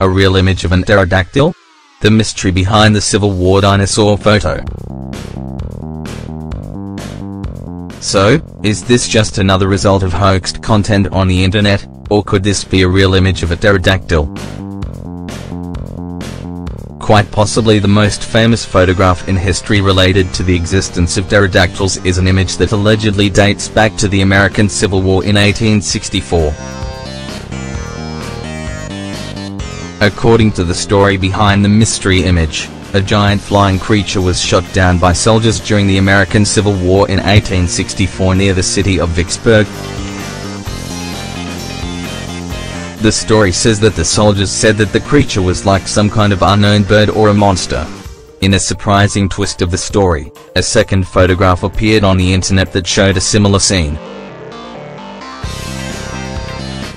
A real image of an pterodactyl? The mystery behind the Civil War dinosaur photo. So, is this just another result of hoaxed content on the internet, or could this be a real image of a pterodactyl? Quite possibly the most famous photograph in history related to the existence of pterodactyls is an image that allegedly dates back to the American Civil War in 1864. According to the story behind the mystery image, a giant flying creature was shot down by soldiers during the American Civil War in 1864 near the city of Vicksburg. The story says that the soldiers said that the creature was like some kind of unknown bird or a monster. In a surprising twist of the story, a second photograph appeared on the internet that showed a similar scene.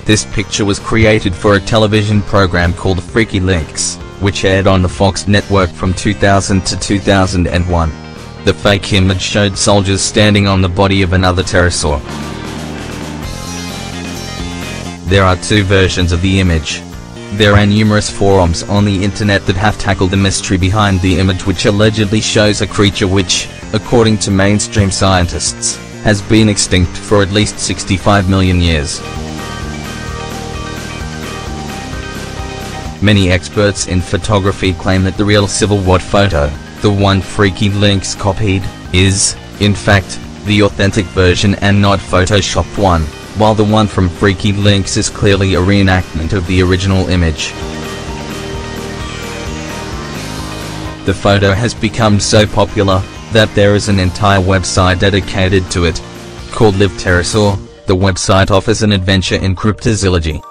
This picture was created for a television program called Freaky Links, which aired on the Fox network from 2000 to 2001. The fake image showed soldiers standing on the body of another pterosaur. There are two versions of the image. There are numerous forums on the internet that have tackled the mystery behind the image which allegedly shows a creature which, according to mainstream scientists, has been extinct for at least 65 million years. Many experts in photography claim that the real Civil War photo, the one Freaky Links copied, is, in fact, the authentic version and not photoshopped one, while the one from Freaky Links is clearly a reenactment of the original image. The photo has become so popular, that there is an entire website dedicated to it. Called Live Pterosaur, the website offers an adventure in cryptozoology.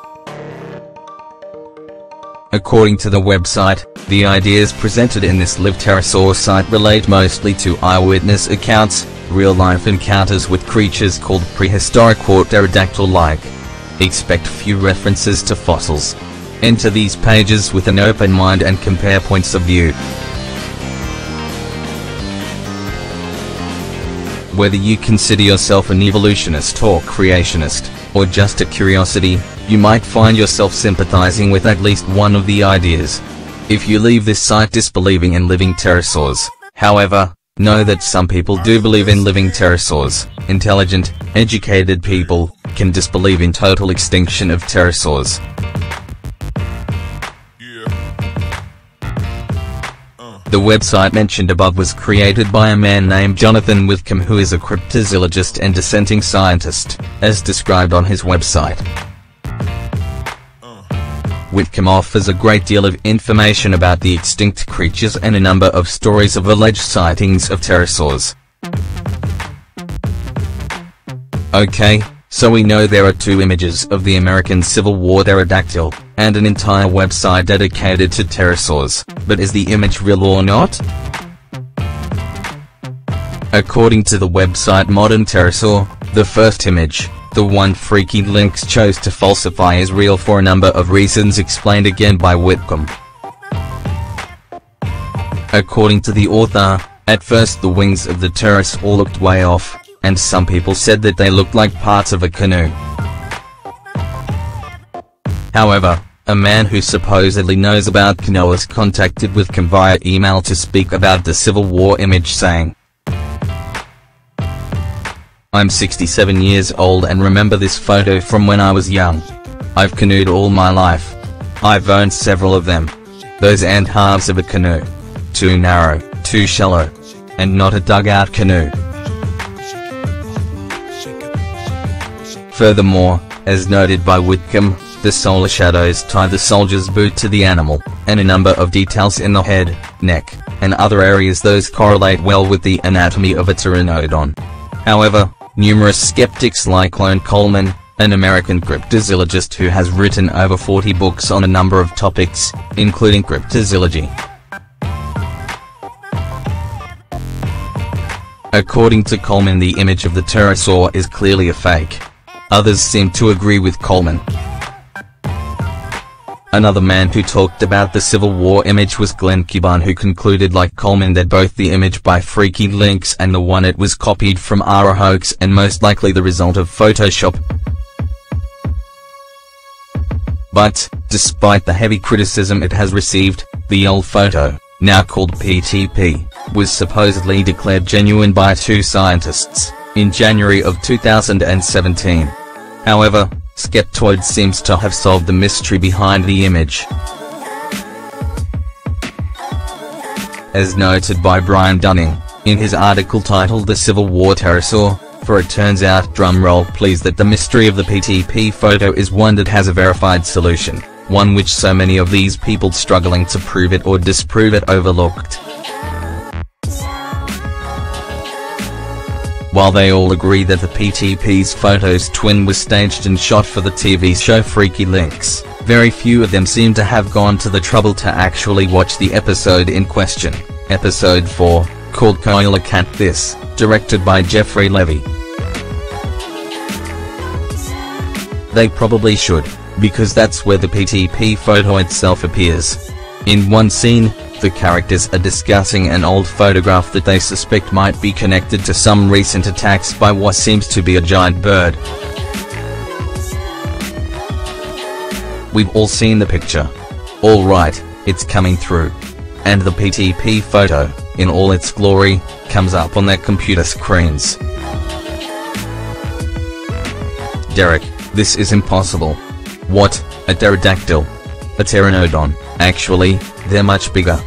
According to the website, the ideas presented in this Live Pterosaur site relate mostly to eyewitness accounts, real-life encounters with creatures called prehistoric or pterodactyl-like. Expect few references to fossils. Enter these pages with an open mind and compare points of view. Whether you consider yourself an evolutionist or creationist, or just a curiosity, you might find yourself sympathizing with at least one of the ideas. If you leave this site disbelieving in living pterosaurs, however, know that some people do believe in living pterosaurs. Intelligent, educated people, can disbelieve in total extinction of pterosaurs. The website mentioned above was created by a man named Jonathan Whitcomb who is a cryptozoologist and dissenting scientist, as described on his website. Whitcomb offers a great deal of information about the extinct creatures and a number of stories of alleged sightings of pterosaurs. Okay, so we know there are two images of the American Civil War pterodactyl, and an entire website dedicated to pterosaurs, but is the image real or not? According to the website Modern Pterosaur, the first image, the one Freaky Links chose to falsify is real for a number of reasons explained again by Whitcomb. According to the author, at first the wings of the pterosaur looked way off, and some people said that they looked like parts of a canoe. However, a man who supposedly knows about canoas contacted Whitcomb via email to speak about the Civil War image saying, I'm 67 years old and remember this photo from when I was young. I've canoed all my life. I've owned several of them. Those aren't halves of a canoe. Too narrow, too shallow. And not a dugout canoe. Furthermore, as noted by Whitcomb, the solar shadows tie the soldier's boot to the animal, and a number of details in the head, neck, and other areas those correlate well with the anatomy of a pteranodon. However, numerous skeptics like Loren Coleman, an American cryptozoologist who has written over 40 books on a number of topics, including cryptozoology. According to Coleman the image of the pterosaur is clearly a fake. Others seem to agree with Coleman. Another man who talked about the Civil War image was Glen Kuban who concluded like Coleman that both the image by Freaky Links and the one it was copied from are a hoax and most likely the result of Photoshop. But, despite the heavy criticism it has received, the old photo, now called PTP, was supposedly declared genuine by two scientists, in January of 2017. However, Skeptoid seems to have solved the mystery behind the image. As noted by Brian Dunning, in his article titled The Civil War Pterosaur, for it turns out drumroll please that the mystery of the PTP photo is one that has a verified solution, one which so many of these people struggling to prove it or disprove it overlooked. While they all agree that the PTP's photo's twin was staged and shot for the TV show Freaky Links, very few of them seem to have gone to the trouble to actually watch the episode in question, episode 4, called Coelacanth This, directed by Jeffrey Levy. They probably should, because that's where the PTP photo itself appears. In one scene, the characters are discussing an old photograph that they suspect might be connected to some recent attacks by what seems to be a giant bird. We've all seen the picture. Alright, it's coming through. And the PTP photo, in all its glory, comes up on their computer screens. Derek, this is impossible. What, a pterodactyl? A pteranodon, actually, they're much bigger.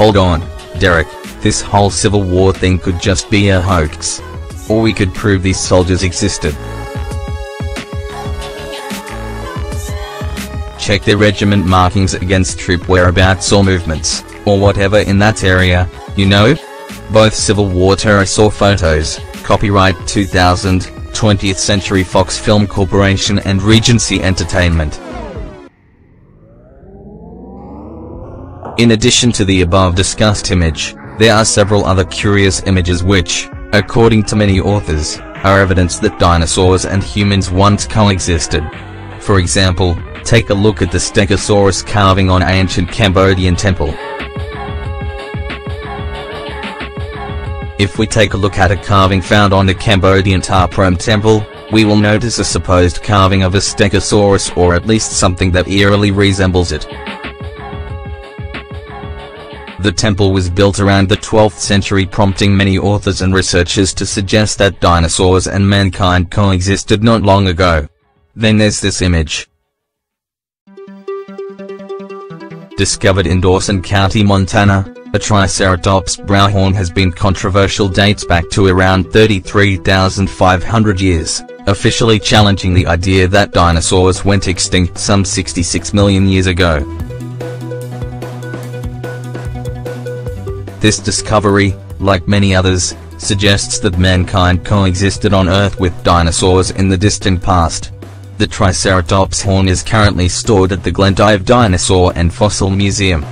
Hold on, Derek, this whole Civil War thing could just be a hoax. Or we could prove these soldiers existed. Check their regiment markings against troop whereabouts or movements, or whatever in that area, you know? Both Civil War pterosaur photos, copyright 2000, 20th Century Fox Film Corporation and Regency Entertainment. In addition to the above discussed image, there are several other curious images which, according to many authors, are evidence that dinosaurs and humans once coexisted. For example, take a look at the Stegosaurus carving on ancient Cambodian temple. If we take a look at a carving found on the Cambodian Ta Prohm temple, we will notice a supposed carving of a Stegosaurus or at least something that eerily resembles it. The temple was built around the 12th century prompting many authors and researchers to suggest that dinosaurs and mankind coexisted not long ago. Then there's this image. Discovered in Dawson County, Montana, a Triceratops browhorn has been controversial dates back to around 33,500 years, officially challenging the idea that dinosaurs went extinct some 66 million years ago. This discovery, like many others, suggests that mankind coexisted on Earth with dinosaurs in the distant past. The Triceratops horn is currently stored at the Glendive Dinosaur and Fossil Museum.